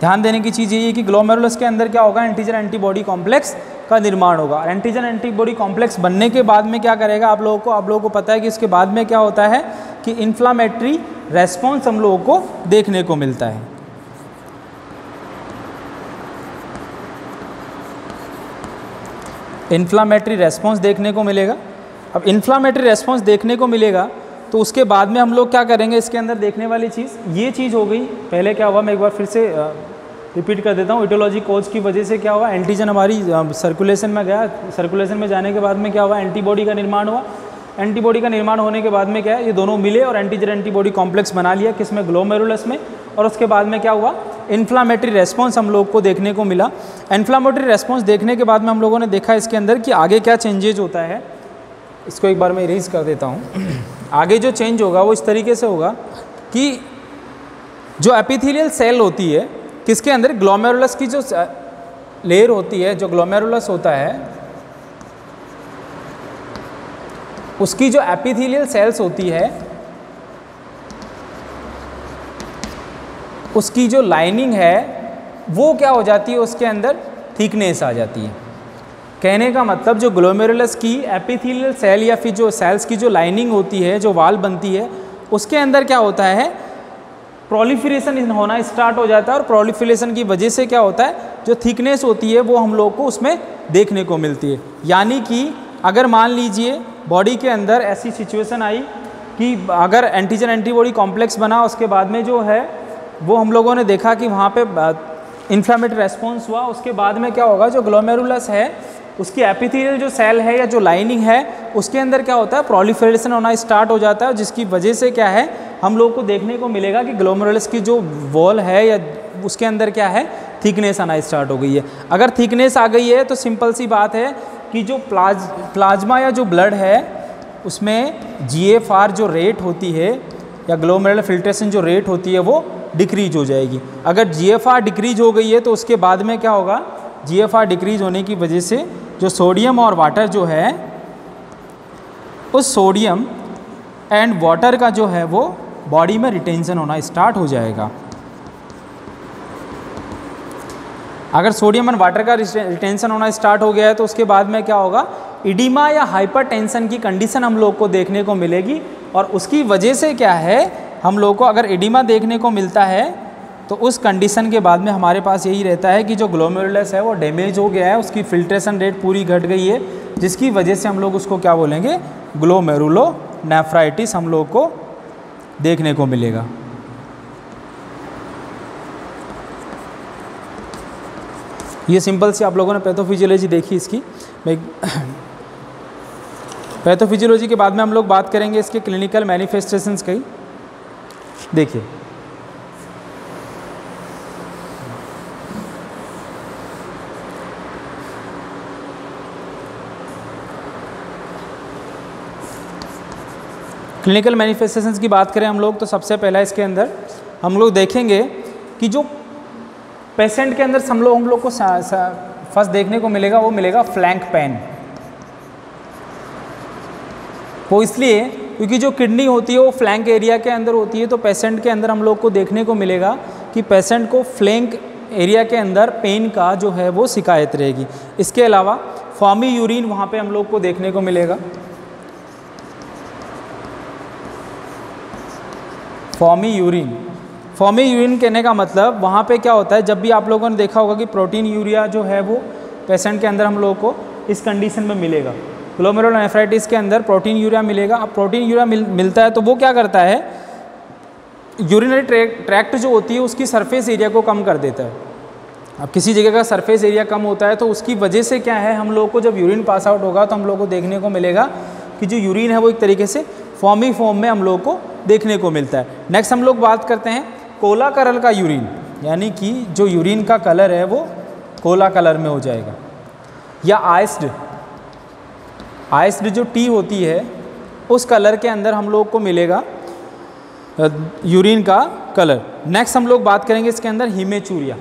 S1: ध्यान देने की चीज़ ये है कि ग्लोमेरुलस के अंदर क्या होगा? एंटीजन एंटीबॉडी कॉम्प्लेक्स का निर्माण होगा। एंटीजन एंटीबॉडी कॉम्प्लेक्स बनने के बाद में क्या करेगा? आप लोगों को, आप लोगों को पता है कि इसके बाद में क्या होता है कि इन्फ्लामेटरी रेस्पॉन्स हम लोगों को देखने को मिलता है। इन्फ्लामेटरी रेस्पॉन्स देखने को मिलेगा। अब इन्फ्लामेटरी रेस्पॉन्स देखने को मिलेगा तो उसके बाद में हम लोग क्या करेंगे, इसके अंदर देखने वाली चीज़, ये चीज़ हो गई। पहले क्या हुआ, मैं एक बार फिर से रिपीट कर देता हूँ। इटोलॉजी कोच की वजह से क्या हुआ एंटीजन हमारी सर्कुलेशन में गया। सर्कुलेशन में जाने के बाद में क्या हुआ एंटीबॉडी का निर्माण हुआ। एंटीबॉडी का निर्माण होने के बाद में क्या है, ये दोनों मिले और एंटीजन एंटीबॉडी कॉम्प्लेक्स बना लिया किसमें ग्लोमेरुलस में। और उसके बाद में क्या हुआ इन्फ्लामेटरी रेस्पॉन्स हम लोग को देखने को मिला। इन्फ्लामेटरी रेस्पॉन्स देखने के बाद में हम लोगों ने देखा इसके अंदर कि आगे क्या चेंजेज होता है। इसको एक बार मैं इरेज कर देता हूँ। आगे जो चेंज होगा, वो इस तरीके से होगा कि जो एपिथेलियल सेल होती है, किसके अंदर? ग्लोमेरुलस की जो लेयर होती है, जो ग्लोमेरुलस होता है, उसकी जो एपिथेलियल सेल्स होती है, उसकी जो लाइनिंग है, वो क्या हो जाती है? उसके अंदर थिकनेस आ जाती है। कहने का मतलब जो ग्लोमेरुलस की एपिथेलियल सेल या फिर जो सेल्स की जो लाइनिंग होती है, जो वाल बनती है, उसके अंदर क्या होता है? प्रोलिफरेशन होना स्टार्ट हो जाता है और प्रोलिफरेशन की वजह से क्या होता है? जो थिकनेस होती है, वो हम लोग को उसमें देखने को मिलती है। यानी कि अगर मान लीजिए बॉडी के अंदर ऐसी सिचुएशन आई कि अगर एंटीजन एंटीबॉडी कॉम्प्लेक्स बना, उसके बाद में जो है, वो हम लोगों ने देखा कि वहाँ पे इन्फ्लामेटरी रेस्पॉन्स हुआ, उसके बाद में क्या होगा? जो ग्लोमेरुलस है उसकी एपिथेलियल जो सेल है या जो लाइनिंग है, उसके अंदर क्या होता है? प्रोलिफरेशन होना स्टार्ट हो जाता है, जिसकी वजह से क्या है? हम लोग को देखने को मिलेगा कि ग्लोमेरुलस की जो वॉल है या उसके अंदर क्या है? थिकनेस आना स्टार्ट हो गई है। अगर थिकनेस आ गई है तो सिंपल सी बात है कि जो प्लाज प्लाज्मा या जो ब्लड है, उसमें जी जो रेट होती है या ग्लोमेरुलर फिल्ट्रेशन जो रेट होती है, वो डिक्रीज हो जाएगी। अगर जी डिक्रीज हो गई है तो उसके बाद में क्या होगा? जी डिक्रीज होने की वजह से जो सोडियम और वाटर जो है, उस सोडियम एंड वाटर का जो है वो बॉडी में रिटेंशन होना स्टार्ट हो जाएगा। अगर सोडियम एंड वाटर का रिटेंशन होना स्टार्ट हो गया है तो उसके बाद में क्या होगा? इडीमा या हाइपरटेंशन की कंडीशन हम लोग को देखने को मिलेगी और उसकी वजह से क्या है, हम लोग को अगर इडीमा देखने को मिलता है तो उस कंडीशन के बाद में हमारे पास यही रहता है कि जो ग्लोमेरुलस है, वो डैमेज हो गया है, उसकी फिल्ट्रेशन रेट पूरी घट गई है, जिसकी वजह से हम लोग उसको क्या बोलेंगे? ग्लोमेरुलो नेफ्राइटिस हम लोग को देखने को मिलेगा। ये सिंपल सी आप लोगों ने पैथोफिजियोलॉजी देखी इसकी। पैथोफिजियोलॉजी के बाद में हम लोग बात करेंगे इसके क्लिनिकल मैनिफेस्टेशंस की देखिए क्लिनिकल मैनिफेस्टेशंस की बात करें हम लोग तो सबसे पहला इसके अंदर हम लोग देखेंगे कि जो पेशेंट के अंदर हम लोग हम लोग को फ़र्स्ट देखने को मिलेगा, वो मिलेगा फ्लैंक पेन वो इसलिए क्योंकि जो किडनी होती है, वो फ्लैंक एरिया के अंदर होती है तो पेशेंट के अंदर हम लोग को देखने को मिलेगा कि पेशेंट को फ्लैंक एरिया के अंदर पेन का जो है, वो शिकायत रहेगी. इसके अलावा फॉर्मी यूरिन वहाँ पे हम लोग को देखने को मिलेगा. फॉर्मी यूरिन फॉर्मी यूरिन कहने का मतलब वहाँ पे क्या होता है जब भी आप लोगों ने देखा होगा कि प्रोटीन यूरिया जो है वो पेशेंट के अंदर हम लोगों को इस कंडीशन में मिलेगा। ग्लोमेरुलोनेफ्राइटिस के अंदर प्रोटीन यूरिया मिलेगा। अब प्रोटीन यूरिया मिल, मिलता है तो वो क्या करता है यूरिनरी ट्रैक्ट जो होती है उसकी सरफेस एरिया को कम कर देता है। अब किसी जगह का सरफेस एरिया कम होता है तो उसकी वजह से क्या है हम लोग को जब यूरिन पास आउट होगा तो हम लोग को देखने को मिलेगा कि जो यूरिन है वो एक तरीके से फॉर्मी फॉर्म में हम लोग को देखने को मिलता है। नेक्स्ट हम लोग बात करते हैं कोला कलर का यूरिन यानी कि जो यूरिन का कलर है वो कोला कलर में हो जाएगा। या आइस्ड। आइस्ड जो टी होती है, उस कलर के अंदर हम लोग को मिलेगा यूरिन का कलर नेक्स्ट हम लोग बात करेंगे इसके अंदर हिमेचूरिया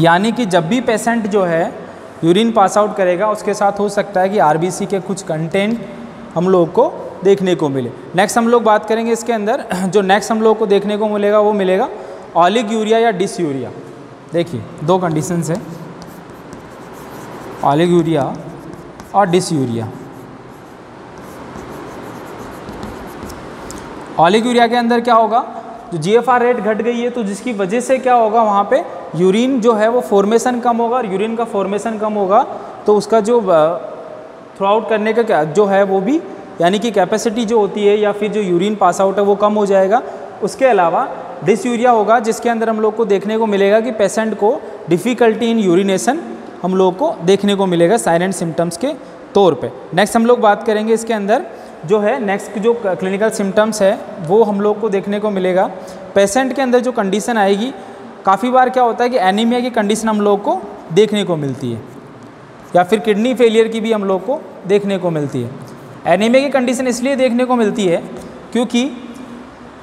S1: यानी कि जब भी पेशेंट जो है यूरिन पास आउट करेगा, उसके साथ हो सकता है कि आरबीसी के कुछ कंटेंट हम लोग को देखने को मिले। नेक्स्ट हम लोग बात करेंगे इसके अंदर, जो नेक्स्ट हम लोग को देखने को मिलेगा, वो मिलेगा ऑलिक यूरिया या डिस यूरिया देखिए, दो कंडीशन है। ऑलिक यूरिया और डिस यूरिया ऑलिक यूरिया के अंदर क्या होगा? जो जीएफआर रेट घट गई है तो जिसकी वजह से क्या होगा वहाँ पे? यूरिन जो है वो फॉर्मेशन कम होगा और यूरिन का फॉर्मेशन कम होगा तो उसका जो थ्रू आउट करने का क्या, जो है वो भी, यानी कि कैपेसिटी जो होती है या फिर जो यूरिन पास आउट है वो कम हो जाएगा। उसके अलावा डिसयूरिया होगा, जिसके अंदर हम लोग को देखने को मिलेगा कि पेशेंट को डिफ़िकल्टी इन यूरिनेशन हम लोग को देखने को मिलेगा साइलेंट सिम्टम्स के तौर पे। नेक्स्ट हम लोग बात करेंगे इसके अंदर जो है नेक्स्ट जो क्लिनिकल सिम्टम्स है, वो हम लोग को देखने को मिलेगा। पेशेंट के अंदर जो कंडीशन आएगी काफ़ी बार क्या होता है कि एनीमिया की कंडीशन हम लोग को देखने को मिलती है। या फिर किडनी फेलियर की भी हम लोग को देखने को मिलती है। एनीमिया की कंडीशन इसलिए देखने को मिलती है क्योंकि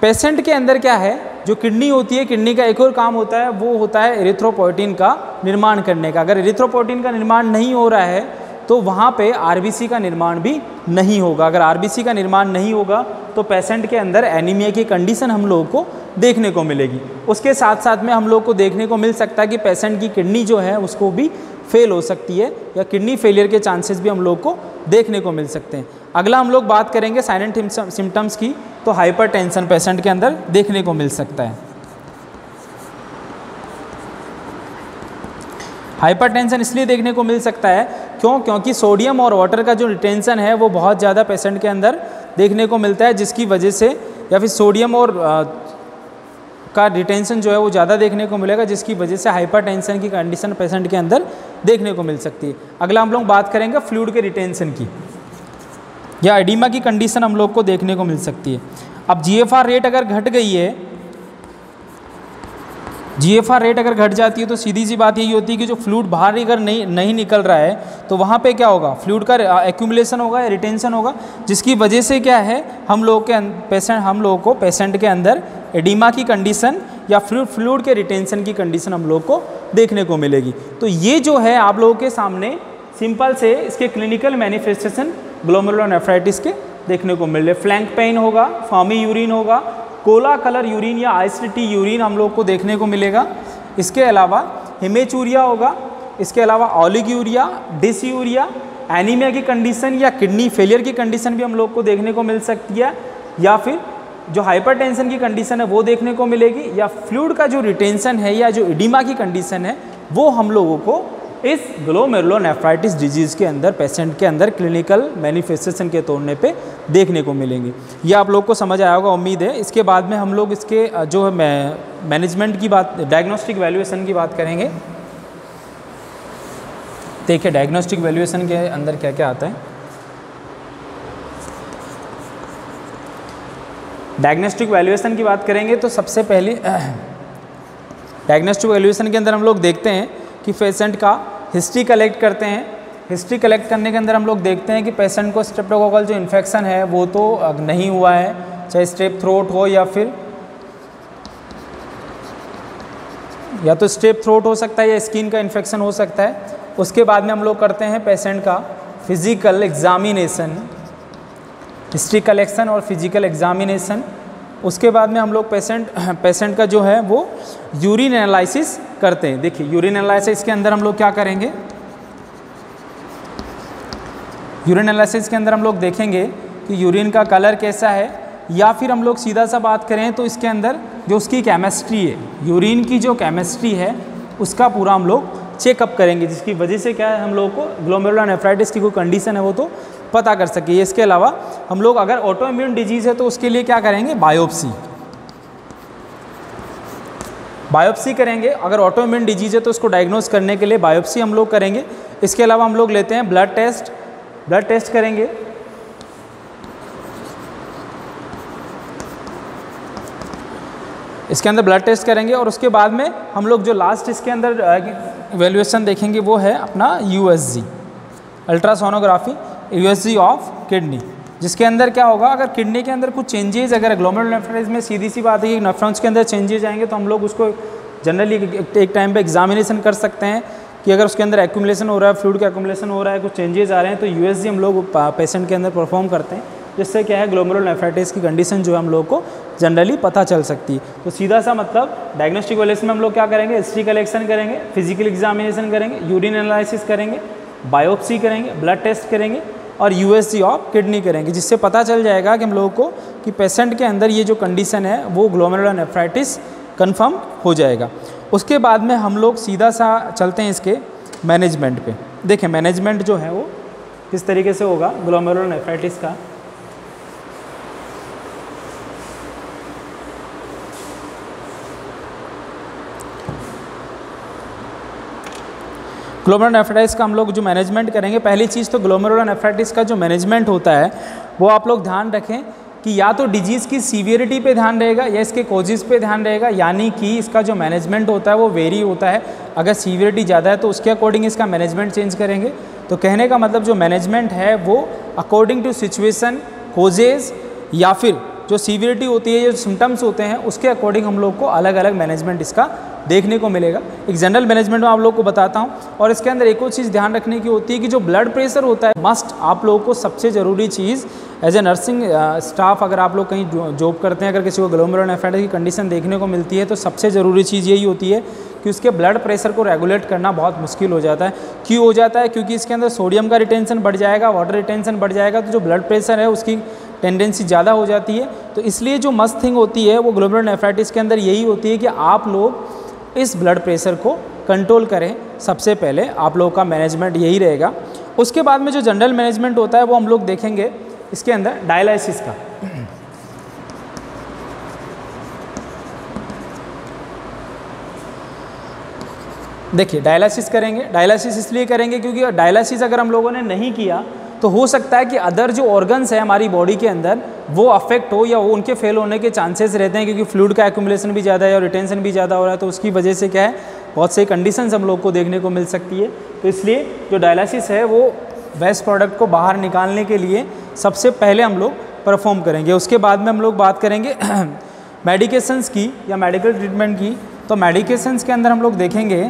S1: पेशेंट के अंदर क्या है, जो किडनी होती है किडनी का एक और काम होता है, वो होता है एरिथ्रोपोइटिन का निर्माण करने का। अगर एरिथ्रोपोइटिन का निर्माण नहीं हो रहा है तो वहाँ पे आरबीसी का निर्माण भी नहीं होगा। अगर आरबीसी का निर्माण नहीं होगा तो पेशेंट के अंदर एनीमिया की कंडीशन हम लोगों को देखने को मिलेगी। उसके साथ साथ में हम लोग को देखने को मिल सकता है कि पेशेंट की किडनी जो है, उसको भी फेल हो सकती है या किडनी फेलियर के चांसेस भी हम लोग को देखने को मिल सकते हैं। अगला हम लोग बात करेंगे साइलेंट सिम्टम्स की तो हाइपर पेशेंट के अंदर देखने को मिल सकता है। हाइपरटेंशन इसलिए देखने को मिल सकता है क्यों? क्योंकि सोडियम और वाटर का जो रिटेंशन है वो बहुत ज़्यादा पेशेंट के अंदर देखने को मिलता है जिसकी वजह से या फिर सोडियम और आ, का रिटेंशन जो है वो ज़्यादा देखने को मिलेगा जिसकी वजह से हाइपरटेंशन की कंडीशन पेशेंट के अंदर देखने को मिल सकती है। अगला हम लोग बात करेंगे फ्लूड के रिटेंशन की या एडिमा की कंडीशन हम लोग को देखने को मिल सकती है। अब जीएफआर रेट अगर घट गई है जीएफआर रेट अगर घट जाती है तो सीधी सी बात यही होती है कि जो फ्लूड बाहर अगर नहीं नहीं निकल रहा है तो वहाँ पे क्या होगा? फ्लूड का एक्यूमुलेशन होगा या रिटेंशन होगा, जिसकी वजह से क्या है, हम लोग के पेशेंट हम लोगों को पेशेंट के अंदर एडिमा की कंडीशन या फ्लूड फ्लूड के रिटेंशन की कंडीशन हम लोग को देखने को मिलेगी। तो ये जो है आप लोगों के सामने सिंपल से इसके क्लिनिकल मैनिफेस्टेशन ग्लोमेरुलोनेफ्राइटिस के देखने को मिल रहे फ्लैंक पेन होगा फॉर्मी यूरिन होगा कोला कलर यूरिन या आइसटी यूरिन हम लोग को देखने को मिलेगा। इसके अलावा हिमेचूरिया होगा। इसके अलावा oliguria dysuria anaemia की कंडीशन या किडनी फेलियर की कंडीशन भी हम लोग को देखने को मिल सकती है। या फिर जो हाइपरटेंशन की कंडीशन है वो देखने को मिलेगी। या फ्लूड का जो रिटेंशन है या जो इडिमा की कंडीशन है, वो हम लोगों को इस ग्लोमेरुलोनेफ्राइटिस डिज़ीज़ के अंदर पेशेंट के अंदर क्लिनिकल मैनिफेस्टेशन के तोड़ने पे देखने को मिलेंगे। ये आप लोग को समझ आया होगा, उम्मीद है। इसके बाद में हम लोग इसके जो है मैनेजमेंट की बात डायग्नोस्टिक वैल्यूएशन की बात करेंगे। देखिए डायग्नोस्टिक वैल्यूएशन के अंदर क्या क्या आता है। डायग्नोस्टिक वैल्यूएशन की बात करेंगे तो सबसे पहले डायग्नोस्टिक वैल्यूएशन के अंदर हम लोग देखते हैं कि पेशेंट का हिस्ट्री कलेक्ट करते हैं। हिस्ट्री कलेक्ट करने के अंदर हम लोग देखते हैं कि पेशेंट को स्ट्रेप्टोकोकल जो इन्फेक्शन है, वो तो नहीं हुआ है। चाहे स्ट्रेप थ्रोट हो या फिर या तो स्ट्रेप थ्रोट हो सकता है या स्किन का इन्फेक्शन हो सकता है। उसके बाद में हम लोग करते हैं पेशेंट का फ़िज़िकल एग्ज़ामिनेशन। हिस्ट्री कलेक्शन और फ़िज़िकल एग्जामिनेशन। उसके बाद में हम लोग पेशेंट पेशेंट का जो है वो यूरिन एनालिसिस करते हैं। देखिए यूरिन एनालिसिस के अंदर हम लोग क्या करेंगे? यूरिन एनालिसिस के अंदर हम लोग देखेंगे कि यूरिन का कलर कैसा है, या फिर हम लोग सीधा सा बात करें तो इसके अंदर जो उसकी केमिस्ट्री है यूरिन की जो केमिस्ट्री है, उसका पूरा हम लोग चेकअप करेंगे, जिसकी वजह से क्या है, हम लोग को ग्लोमेरुलर नेफ्राइटिस की कोई कंडीशन है वो तो पता कर सके। इसके अलावा हम लोग अगर ऑटो इम्यून डिज़ीज़ है तो उसके लिए क्या करेंगे? बायोप्सी बायोप्सी करेंगे। अगर ऑटो इम्यून डिज़ीज़ है तो उसको डायग्नोस करने के लिए बायोप्सी हम लोग करेंगे। इसके अलावा हम लोग लेते हैं ब्लड टेस्ट ब्लड टेस्ट करेंगे। इसके अंदर ब्लड टेस्ट करेंगे और उसके बाद में हम लोग जो लास्ट इसके अंदर वैल्यूएशन देखेंगे वो है अपना U ultrasonography U of kidney जिसके अंदर क्या होगा, अगर किडनी के अंदर कुछ चेंजेस अगर ग्लोमर नेफ्राइटिस में सीधी सी बात है कि नेफ्रॉन्स के अंदर चेंजेस आएँगे तो हम लोग उसको जनरली एक टाइम पे एग्जामिनेशन कर सकते हैं कि अगर उसके अंदर एक्यूमुलेशन हो रहा है फ्लूड का एक्यूमुलेशन हो रहा है, कुछ चेंजेस आ रहे हैं तो यूएसजी हम लोग पेशेंट के अंदर परफॉर्म करते हैं, जिससे क्या है ग्लोमरुल नेफ्राइटिस की कंडीशन जो है हम लोग को जनरली पता चल सकती है। तो सीधा सा मतलब डायग्नोस्टिक वैल्यूस में हम लोग क्या करेंगे हिस्ट्री कलेक्शन करेंगे फ़िज़िकल एग्जामिनेशन करेंगे यूरिन एनालिसिस करेंगे बायोप्सी करेंगे, ब्लड टेस्ट करेंगे और यूएसजी ऑफ़ किडनी करेंगे, जिससे पता चल जाएगा कि हम लोगों को कि पेशेंट के अंदर ये जो कंडीशन है, वो ग्लोमेरुलर नेफ्राइटिस कन्फर्म हो जाएगा। उसके बाद में हम लोग सीधा सा चलते हैं इसके मैनेजमेंट पे। देखें मैनेजमेंट जो है वो किस तरीके से होगा? ग्लोमेरुलर नेफ्राइटिस का। ग्लोमर नेफ्राइटिस का हम लोग जो मैनेजमेंट करेंगे, पहली चीज़ तो ग्लोमरुलर नेफ्राइटिस का जो मैनेजमेंट होता है, वो आप लोग ध्यान रखें कि या तो डिज़ीज़ की सीवियरिटी पे ध्यान रहेगा या इसके कोजिस पे ध्यान रहेगा, यानी कि इसका जो मैनेजमेंट होता है वो वेरी होता है। अगर सीवियरिटी ज़्यादा है तो उसके अकॉर्डिंग इसका मैनेजमेंट चेंज करेंगे। तो कहने का मतलब जो मैनेजमेंट है, वो अकॉर्डिंग टू सिचुएसन कोजेज़ या फिर जो सीवियरिटी होती है जो सिम्टम्स होते हैं, उसके अकॉर्डिंग हम लोग को अलग अलग मैनेजमेंट इसका देखने को मिलेगा। एक जनरल मैनेजमेंट में आप लोग को बताता हूँ। और इसके अंदर एक और चीज़ ध्यान रखने की होती है कि जो ब्लड प्रेशर होता है मस्ट आप लोगों को सबसे ज़रूरी चीज़ एज ए नर्सिंग स्टाफ अगर आप लोग कहीं जॉब करते हैं, अगर किसी को ग्लोमर नेफ्राइटिस की कंडीशन देखने को मिलती है तो सबसे ज़रूरी चीज़ यही होती है कि उसके ब्लड प्रेशर को रेगुलेट करना बहुत मुश्किल हो जाता है। क्यों हो जाता है? क्योंकि इसके अंदर सोडियम का रिटेंशन बढ़ जाएगा वाटर रिटेंशन बढ़ जाएगा तो जो ब्लड प्रेशर है उसकी टेंडेंसी ज़्यादा हो जाती है। तो इसलिए जो मस्त थिंग होती है, वो ग्लोबल नेफ्राइटिस के अंदर यही होती है कि आप लोग इस ब्लड प्रेशर को कंट्रोल करें सबसे पहले। आप लोगों का मैनेजमेंट यही रहेगा। उसके बाद में जो जनरल मैनेजमेंट होता है, वो हम लोग देखेंगे इसके अंदर डायलिसिस का। देखिए डायलिसिस करेंगे। डायलिसिस इसलिए करेंगे क्योंकि डायलिसिस अगर हम लोगों ने नहीं किया तो हो सकता है कि अदर जो ऑर्गन्स है हमारी बॉडी के अंदर, वो अफेक्ट हो या वो उनके फेल होने के चांसेस रहते हैं क्योंकि फ्लूड का एक्यूमुलेशन भी ज़्यादा है और रिटेंशन भी ज़्यादा हो रहा है तो उसकी वजह से क्या है, बहुत से कंडीशन हम लोग को देखने को मिल सकती है। तो इसलिए जो डायलिसिस है, वो वेस्ट प्रोडक्ट को बाहर निकालने के लिए सबसे पहले हम लोग परफॉर्म करेंगे। उसके बाद में हम लोग बात करेंगे मेडिकेशंस की या मेडिकल ट्रीटमेंट की। तो मेडिकेशंस के अंदर हम लोग देखेंगे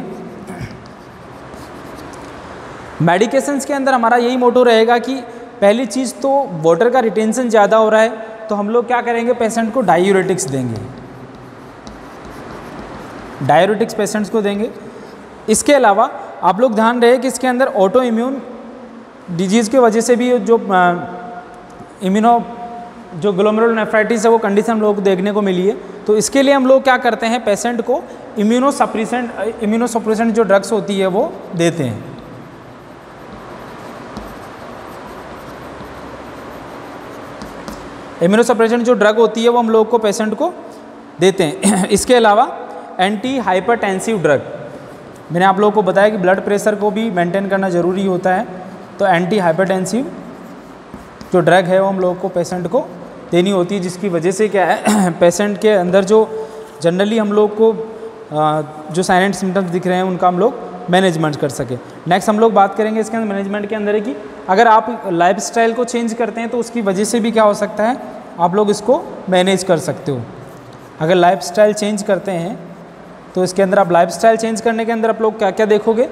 S1: मेडिकेशंस के अंदर हमारा यही मोटो रहेगा कि पहली चीज़ तो वाटर का रिटेंशन ज़्यादा हो रहा है तो हम लोग क्या करेंगे? पेशेंट को डायूरेटिक्स देंगे। डायूरेटिक्स पेशेंट्स को देंगे। इसके अलावा आप लोग ध्यान रहे कि इसके अंदर ऑटो इम्यून डिज़ीज़ की वजह से भी जो इम्यूनो जो ग्लोमरुल नेफ्राइटिस है, वो कंडीशन हम लोगों को देखने को मिली है। तो इसके लिए हम लोग क्या करते हैं? पेशेंट को इम्यूनो सप्रेसेंट इम्यूनो सप्रेसेंट जो ड्रग्स होती है, वो देते हैं। इम्यूनोसप्रेशन जो ड्रग होती है वो हम लोग को पेशेंट को देते हैं। इसके अलावा एंटी हाइपरटेंसिव ड्रग मैंने आप लोगों को बताया कि ब्लड प्रेशर को भी मेंटेन करना ज़रूरी होता है। तो एंटी हाइपरटेंसिव जो ड्रग है वो हम लोग को पेशेंट को देनी होती है, जिसकी वजह से क्या है? पेशेंट के अंदर जो जनरली हम लोग को जो साइलेंट सिम्टम्स दिख रहे हैं, उनका हम लोग मैनेजमेंट कर सके। नेक्स्ट हम लोग बात करेंगे इसके अंदर मैनेजमेंट के अंदर है कि अगर आप लाइफ को चेंज करते हैं तो उसकी वजह से भी क्या हो सकता है? आप लोग इसको मैनेज कर सकते हो। अगर लाइफ चेंज करते हैं तो इसके अंदर आप लाइफ चेंज करने के अंदर आप लोग क्या क्या देखोगे?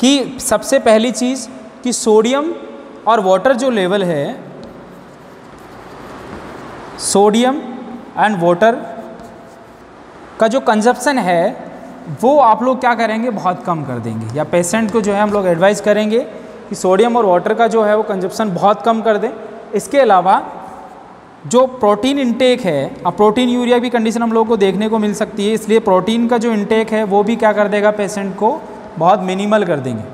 S1: कि सबसे पहली चीज़ कि सोडियम और वाटर जो लेवल है सोडियम एंड वाटर का जो कंजप्शन है, वो आप लोग क्या करेंगे? बहुत कम कर देंगे। या पेशेंट को जो है हम लोग एडवाइस करेंगे कि सोडियम और वाटर का जो है वो कंजप्शन बहुत कम कर दें। इसके अलावा जो प्रोटीन इंटेक है, अब प्रोटीन यूरिया की कंडीशन हम लोग को देखने को मिल सकती है, इसलिए प्रोटीन का जो इंटेक है, वो भी क्या कर देगा पेशेंट को? बहुत मिनिमल कर देंगे।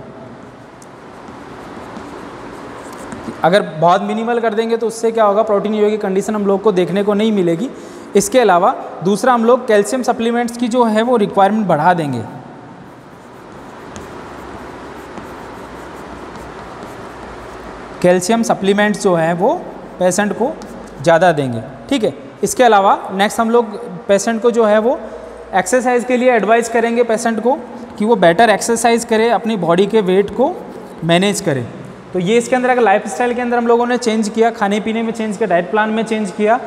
S1: अगर बहुत मिनिमल कर देंगे तो उससे क्या होगा? प्रोटीन यूरिया की कंडीशन हम लोग को देखने को नहीं मिलेगी। इसके अलावा दूसरा हम लोग कैल्शियम सप्लीमेंट्स की जो है वो रिक्वायरमेंट बढ़ा देंगे। कैल्शियम सप्लीमेंट्स जो हैं वो पेशेंट को ज़्यादा देंगे। ठीक है? इसके अलावा नेक्स्ट हम लोग पेशेंट को जो है वो एक्सरसाइज के लिए एडवाइस करेंगे पेशेंट को कि वो बेटर एक्सरसाइज करे, अपनी बॉडी के वेट को मैनेज करे। तो ये इसके अंदर अगर लाइफ स्टाइल के अंदर हम लोगों ने चेंज किया, खाने पीने में चेंज किया डाइट प्लान में चेंज किया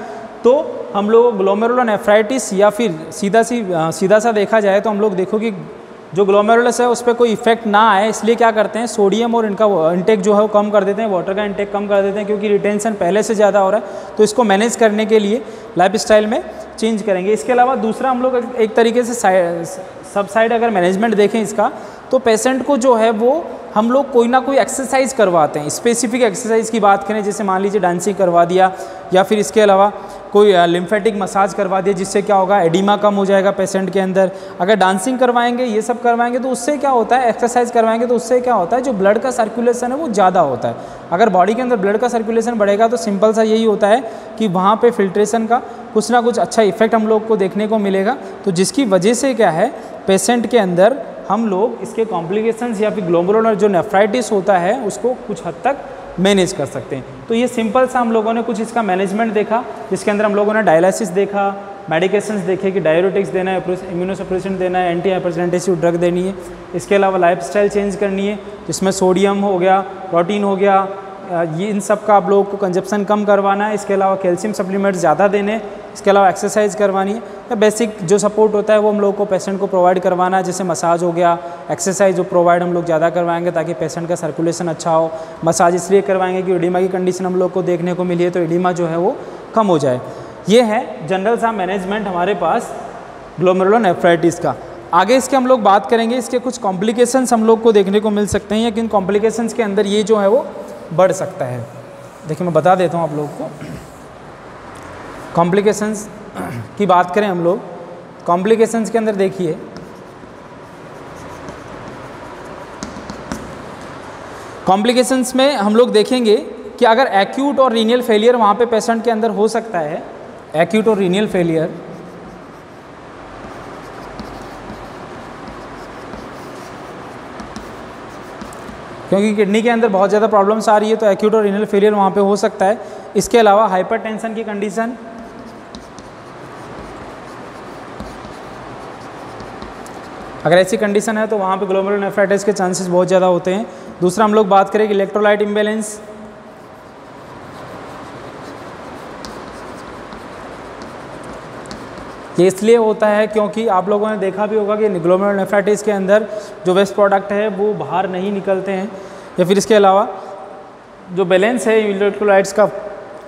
S1: तो हम लोग ग्लोमेरुलोनेफ्राइटिस या फिर सीधा सी सीधा सा देखा जाए तो हम लोग देखो कि जो ग्लोमेरुलस है, उस पर कोई इफ़ेक्ट ना आए, इसलिए क्या करते हैं सोडियम और इनका इंटेक जो है वो कम कर देते हैं वाटर का इंटेक कम कर देते हैं, क्योंकि रिटेंशन पहले से ज़्यादा हो रहा है तो इसको मैनेज करने के लिए लाइफ में चेंज करेंगे। इसके अलावा दूसरा हम लोग एक तरीके से सब साइड अगर मैनेजमेंट देखें इसका तो पेशेंट को जो है वो हम लोग कोई ना कोई एक्सरसाइज करवाते हैं। स्पेसिफिक एक्सरसाइज की बात करें, जैसे मान लीजिए डांसिंग करवा दिया, या फिर इसके अलावा कोई लिम्फेटिक मसाज करवा दिया जिससे क्या होगा एडिमा कम हो जाएगा पेशेंट के अंदर। अगर डांसिंग करवाएँगे, ये सब करवाएँगे तो उससे क्या होता है एक्सरसाइज करवाएँगे तो उससे क्या होता है, जो ब्लड का सर्कुलेशन है, वो ज़्यादा होता है। अगर बॉडी के अंदर ब्लड का सर्कुलेशन बढ़ेगा तो सिंपल सा यही होता है कि वहाँ पर फिल्ट्रेशन का कुछ ना कुछ अच्छा इफ़ेक्ट हम लोग को देखने को मिलेगा। तो जिसकी वजह से क्या है पेशेंट के अंदर हम लोग इसके कॉम्प्लिकेशंस या फिर ग्लोमरुलर जो नेफ्राइटिस होता है, उसको कुछ हद तक मैनेज कर सकते हैं। तो ये सिंपल सा हम लोगों ने कुछ इसका मैनेजमेंट देखा, जिसके अंदर हम लोगों ने डायलिसिस देखा, मेडिकेशंस देखे कि डायरोटिक्स देना है इम्यूनोसप्रेशन देना है एंटी हाइपरटेंटिव ड्रग देनी है। इसके अलावा लाइफस्टाइल चेंज करनी है, जिसमें सोडियम हो गया प्रोटीन हो गया ये इन सब का आप लोगों को कंजप्शन कम करवाना है। इसके अलावा कैल्शियम सप्लीमेंट्स ज़्यादा देने, इसके अलावा एक्सरसाइज करवानी है। या बेसिक जो सपोर्ट होता है वो हम लोग को पेशेंट को प्रोवाइड करवाना है। जैसे मसाज हो गया एक्सरसाइज जो प्रोवाइड हम लोग ज़्यादा करवाएँगे ताकि पेशेंट का सर्कुलेशन अच्छा हो। मसाज इसलिए करवाएँगे कि एडिमा की कंडीशन हम लोग को देखने को मिली है तो एडिमा जो है वो कम हो जाए। ये है जनरल सा मैनेजमेंट हमारे पास ग्लोमेरुलोनेफ्राइटिस का। आगे इसके हम लोग बात करेंगे, इसके कुछ कॉम्प्लिकेशंस हम लोग को देखने को मिल सकते हैं। या किन कॉम्प्लिकेशंस के अंदर ये जो है वो बढ़ सकता है। देखिए, मैं बता देता हूँ आप लोगों को। कॉम्प्लिकेशंस की बात करें हम लोग कॉम्प्लिकेशंस के अंदर देखिए। कॉम्प्लिकेशंस में हम लोग देखेंगे कि अगर एक्यूट और रीनियल फेलियर वहाँ पे पेशेंट के अंदर हो सकता है एक्यूट और रीनियल फेलियर क्योंकि किडनी के अंदर बहुत ज़्यादा प्रॉब्लम्स आ रही है तो एक्यूट और रिनल फेलियर वहाँ पे हो सकता है। इसके अलावा हाइपरटेंशन की कंडीशन अगर ऐसी कंडीशन है तो वहाँ पे ग्लोमेरुलोनेफ्राइटिस के चांसेस बहुत ज़्यादा होते हैं। दूसरा हम लोग बात करें कि इलेक्ट्रोलाइट इम्बेलेंस ये इसलिए होता है क्योंकि आप लोगों ने देखा भी होगा कि ग्लोमेरुलोनेफ्राइटिस के अंदर जो वेस्ट प्रोडक्ट है, वो बाहर नहीं निकलते हैं। या फिर इसके अलावा जो बैलेंस है इलेक्ट्रोलाइट्स का,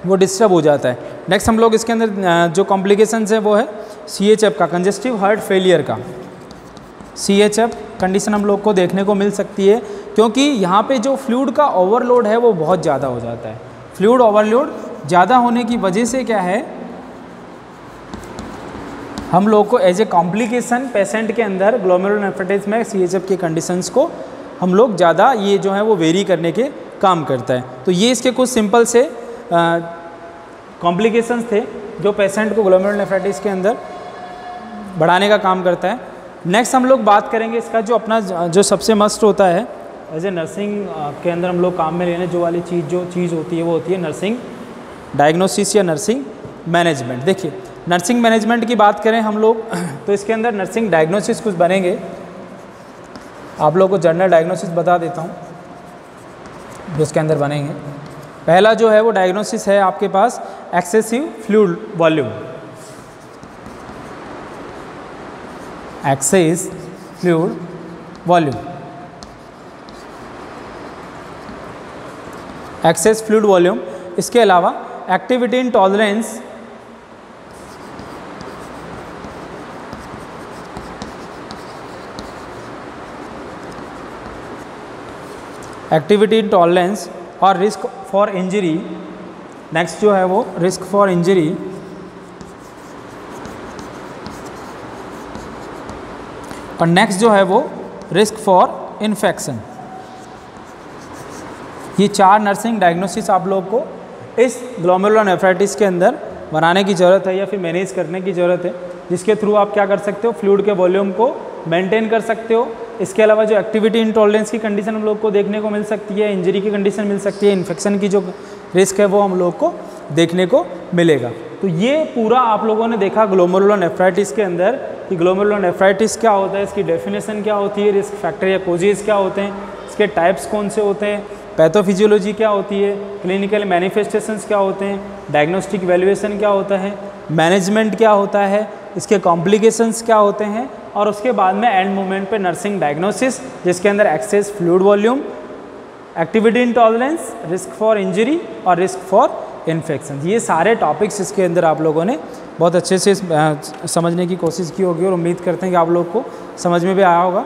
S1: वो डिस्टर्ब हो जाता है। नेक्स्ट हम लोग इसके अंदर जो कॉम्प्लिकेशंस है, वो है सीएचएफ का कंजेस्टिव हार्ट फेलियर का। सी एच एफ़ कंडीशन हम लोग को देखने को मिल सकती है, क्योंकि यहाँ पे जो फ्लूड का ओवरलोड है, वो बहुत ज़्यादा हो जाता है। फ्लूड ओवरलोड ज़्यादा होने की वजह से क्या है हम लोग को एज ए कॉम्प्लिकेशन पेशेंट के अंदर ग्लोमेरुलनेफ्राइटिस में सी की कंडीशंस को हम लोग ज़्यादा ये जो है वो वेरी करने के काम करता है। तो ये इसके कुछ सिंपल से कॉम्प्लिकेशंस थे जो पेशेंट को ग्लोमेरुलनेफ्राइटिस के अंदर बढ़ाने का काम करता है। नेक्स्ट हम लोग बात करेंगे इसका जो अपना जो सबसे मस्ट होता है। एज ए नर्सिंग के अंदर हम लोग काम में लेने जो वाली चीज़, जो चीज़ होती है वो होती है नर्सिंग डायग्नोसिस या नर्सिंग मैनेजमेंट देखिए नर्सिंग मैनेजमेंट की बात करें हम लोग तो इसके अंदर नर्सिंग डायग्नोसिस कुछ बनेंगे। आप लोगों को जनरल डायग्नोसिस बता देता हूँ, जो इसके अंदर बनेंगे। पहला जो है वो डायग्नोसिस है आपके पास excessive fluid volume. Excess fluid volume. Excess fluid volume, इसके अलावा activity intolerance activity tolerance और रिस्क फॉर इंजरी। नेक्स्ट जो है वो, रिस्क फॉर इंजरी। और नेक्स्ट जो है वो, रिस्क फॉर इन्फेक्शन। ये चार नर्सिंग डायग्नोसिस आप लोग को इस ग्लोमेरुलर के अंदर बनाने की ज़रूरत है या फिर मैनेज करने की ज़रूरत है, जिसके थ्रू आप क्या कर सकते हो फ्लूड के वॉल्यूम को मेंटेन कर सकते हो इसके अलावा जो एक्टिविटी इंटॉलरेंस की कंडीशन हम लोग को देखने को मिल सकती है इंजरी की कंडीशन मिल सकती है इन्फेक्शन की जो रिस्क है वो हम लोग को देखने को मिलेगा। तो ये पूरा आप लोगों ने देखा ग्लोमरुलर नेफ्राइटिस के अंदर कि ग्लोमरुलर नेफ्राइटिस क्या होता है, इसकी डेफिनेशन क्या होती है रिस्क फैक्टर या कोजेज क्या होते हैं, इसके टाइप्स कौन से होते हैं पैथोफिजियोलॉजी क्या होती है क्लिनिकल मैनिफेस्टेशंस क्या होते हैं डायग्नोस्टिक वैल्यूएशन क्या होता है मैनेजमेंट क्या होता है, इसके कॉम्प्लिकेशंस क्या होते हैं और उसके बाद में एंड मोमेंट पे नर्सिंग डायग्नोसिस जिसके अंदर excess fluid volume activity intolerance risk for injury और रिस्क फॉर इन्फेक्शन ये सारे टॉपिक्स इसके अंदर आप लोगों ने बहुत अच्छे से समझने की कोशिश की होगी और उम्मीद करते हैं कि आप लोग को समझ में भी आया होगा।